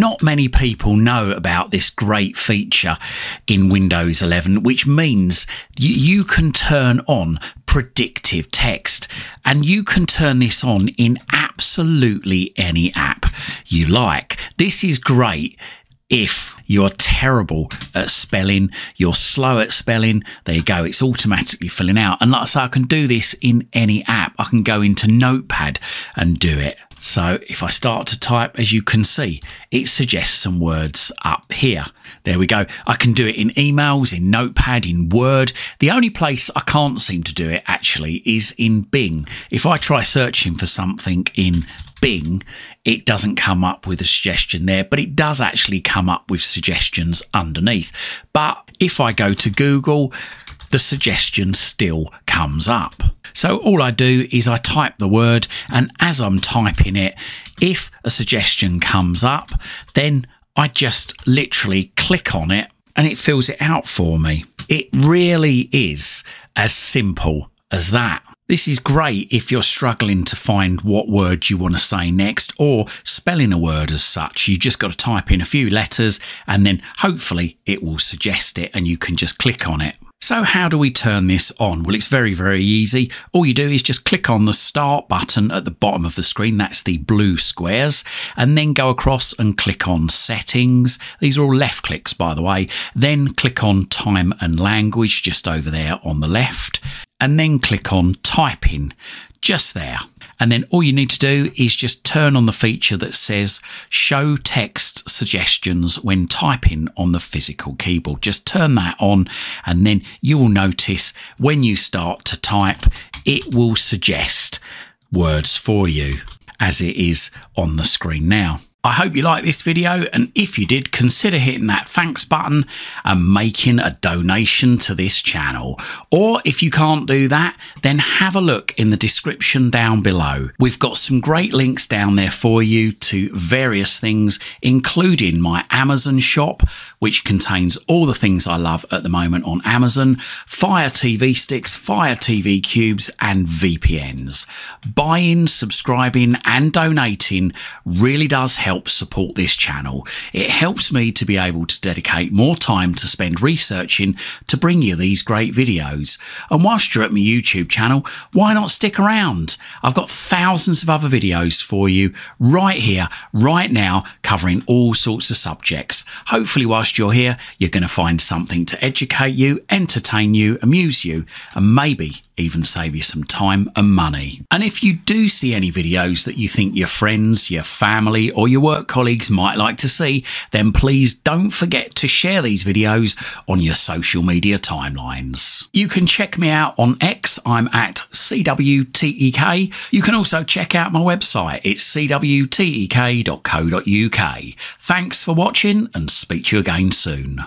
not many people know about this great feature in Windows 11, which means you, can turn on predictive text and you can turn this on in absolutely any app you like. This is great if you're terrible at spelling, you're slow at spelling, there you go, it's automatically filling out. And like I say, I can do this in any app. I can go into Notepad and do it. So if I start to type, as you can see, it suggests some words up here. There we go. I can do it in emails, in Notepad, in Word. The only place I can't seem to do it actually is in Bing. If I try searching for something in Bing, it doesn't come up with a suggestion there, but it does actually come up with suggestions underneath. But if I go to Google, the suggestion still comes up. So all I do is I type the word, and as I'm typing it, if a suggestion comes up, then I just literally click on it and it fills it out for me. It really is as simple as that. This is great if you're struggling to find what word you want to say next or spelling a word as such. You just got to type in a few letters and then hopefully it will suggest it and you can just click on it. So how do we turn this on? Well, it's very, very easy. All you do is just click on the start button at the bottom of the screen. That's the blue squares and then go across and click on settings. These are all left clicks, by the way. Then click on time and language just over there on the left and then click on typing just there. And then all you need to do is just turn on the feature that says show text suggestions when typing on the physical keyboard. Just turn that on and then you will notice when you start to type, it will suggest words for you as it is on the screen now. I hope you liked this video and if you did consider hitting that thanks button and making a donation to this channel or if you can't do that then have a look in the description down below. We've got some great links down there for you to various things including my Amazon shop which contains all the things I love at the moment on Amazon, Fire TV sticks, Fire TV cubes and VPNs. Buying, subscribing and donating really does help help support this channel. It helps me to be able to dedicate more time to spend researching to bring you these great videos. And whilst you're at my YouTube channel, why not stick around? I've got thousands of other videos for you right here, right now, covering all sorts of subjects. Hopefully, whilst you're here, you're going to find something to educate you, entertain you, amuse you, and maybe even save you some time and money. And if you do see any videos that you think your friends, your family, or your work colleagues might like to see, then please don't forget to share these videos on your social media timelines. You can check me out on X, I'm at CWTEK. You can also check out my website, it's cwtek.co.uk. Thanks for watching and speak to you again soon.